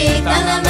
Americana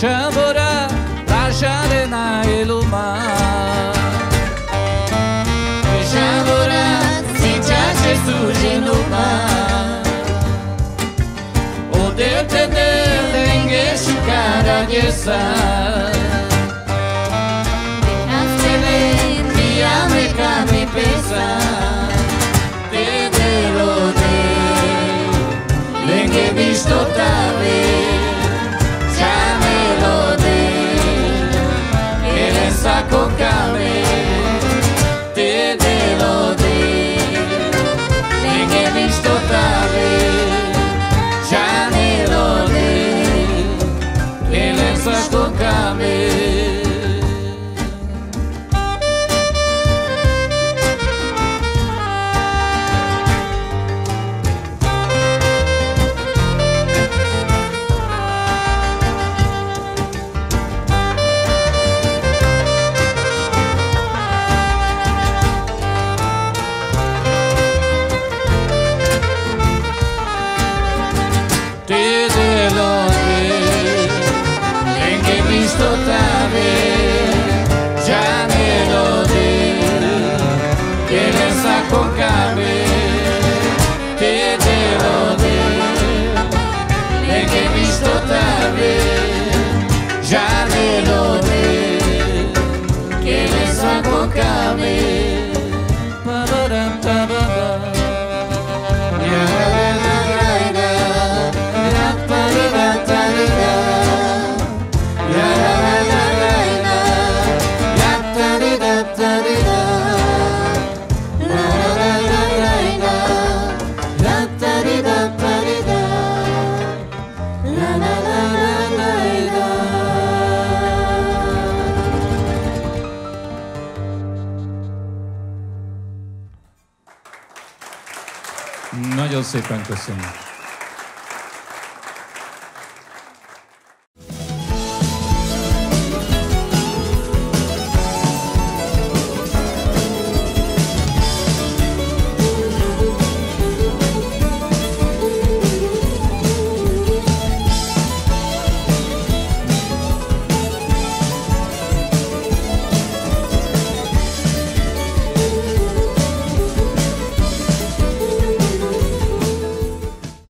chambora taja de na eluma chambora Jesus de no mar. O de tender ninguém chucar guessar No, yo sé cuántos.